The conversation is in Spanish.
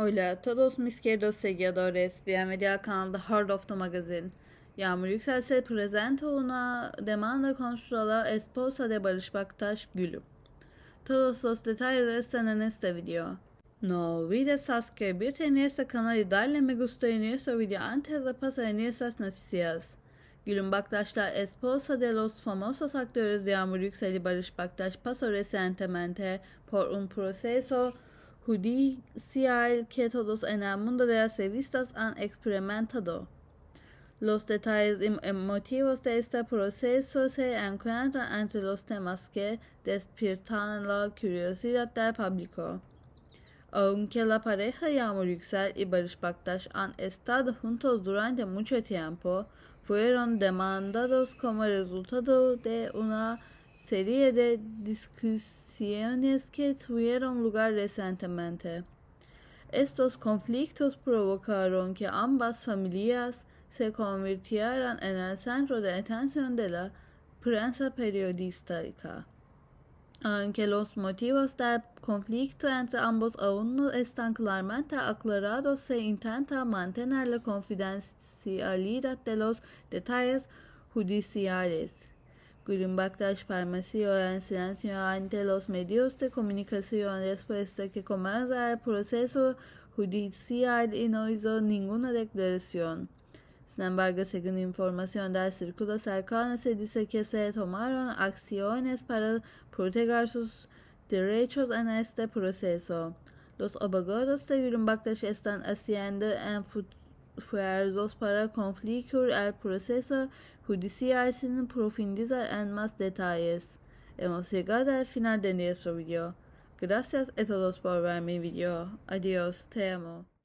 Hola a todos mis queridos seguidores, bienvenidos al canal de Heart of the Magazine. Yağmur Yükselse presenta una demanda contra esposa de Barış Baktaş, Gülüm. Todos los detalles en este video. No olvides suscribirte en este canal y darle me gusta en este video antes de pasar en estas noticias. Gülüm Baktaş, la esposa de los famosos actores Yağmur Yüksel y Barış Baktaş, pasó recientemente por un proceso judicial que todos en el mundo de las revistas han experimentado. Los detalles y motivos de este proceso se encuentran entre los temas que despiertan la curiosidad del público. Aunque la pareja Yağmur Yüksel y Barış Baktaş han estado juntos durante mucho tiempo, fueron demandados como resultado de una serie de discusiones que tuvieron lugar recientemente. Estos conflictos provocaron que ambas familias se convirtieran en el centro de atención de la prensa periodística. Aunque los motivos del conflicto entre ambos aún no están claramente aclarados, se intenta mantener la confidencialidad de los detalles judiciales. Permaneció en silencio ante los medios de comunicación después de que comenzara el proceso judicial y no hizo ninguna declaración. Sin embargo, según información del círculo cercano, se dice que se tomaron acciones para proteger sus derechos en este proceso. Los abogados de Baktaş están haciendo esfuerzos para conflictuar el proceso judicial sin profundizar en más detalles. Hemos llegado al final de nuestro video. Gracias a todos por ver mi video. Adiós, te amo.